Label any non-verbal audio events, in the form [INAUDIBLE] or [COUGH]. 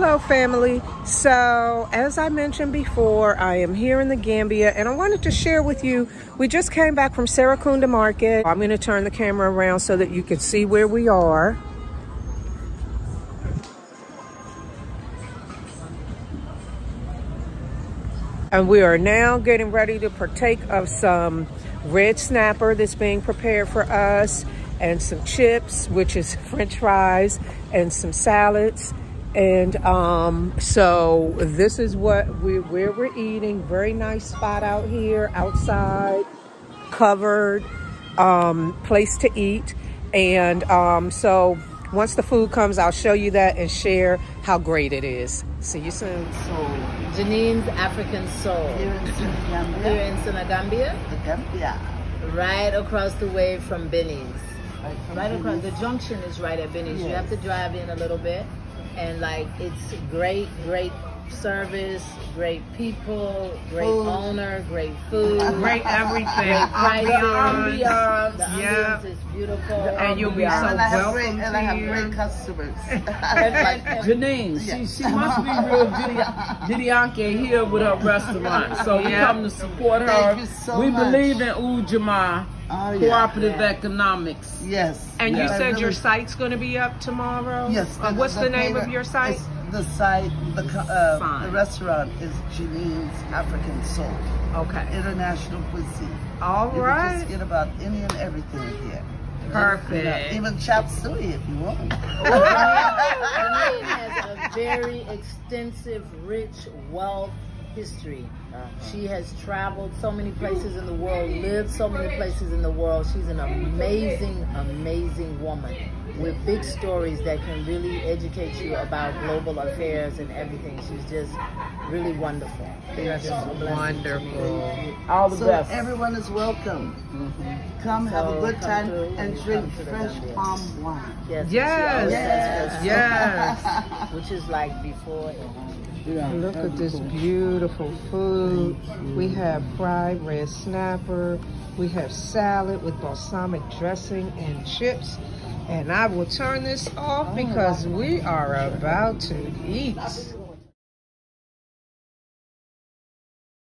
Hello family. So as I mentioned before, I am here in the Gambia and I wanted to share with you, we just came back from Serekunda Market. I'm gonna turn the camera around so that you can see where we are. And we are now getting ready to partake of some red snapper that's being prepared for us and some chips, which is [LAUGHS] french fries and some salads. And um, so this is what we where we're eating. Very nice spot out here, outside, covered, um, place to eat. And um, so once the food comes, I'll show you that and share how great it is. See you soon. Soul. Janine's African Soul. Here in Senegambia. Here in Senegambia, The Gambia. right across the way from Benny's. Right across, the junction is right at Benny's. You have to drive in a little bit. And like, it's great, great service, great people, great Food. owner, great food. [LAUGHS] Great everything. Great prices. Ambiance. The ambiance Yeah. is beautiful. And oh, you'll be Ambiance. so and I have welcome great, and I have great customers. [LAUGHS] And- like, and- Janine, she, she must be real Didi- Didianke here with her restaurant. So we come to support her. Thank you so we much. believe in Ujamaa, oh, yeah. cooperative economics. Yes. And you yes, I said your site's going to be up tomorrow? Yes. Uh, what's the, name of your site? it's- The site, the, uh, the restaurant is Janine's African Soul. Okay. International cuisine. All You can right. just get about any and everything here. Perfect. Yeah, even chop suey if you want. [LAUGHS] Janine has a [LAUGHS] very extensive, rich wealth history. Uh-huh. She has traveled so many places in the world, lived so many places in the world. She's an amazing, amazing woman with big stories that can really educate you about global affairs and everything. She's just really wonderful. That's Just a blessing. wonderful. All the So best. everyone is welcome. Mm-hmm. Come have a good time through and and drink come to the fresh palm wine. Yes. Yes. she always says Yes. [LAUGHS] Which is like before Yeah. Look at this beautiful food. We have fried red snapper. We have salad with balsamic dressing and chips. And I will turn this off oh, because we are about to eat.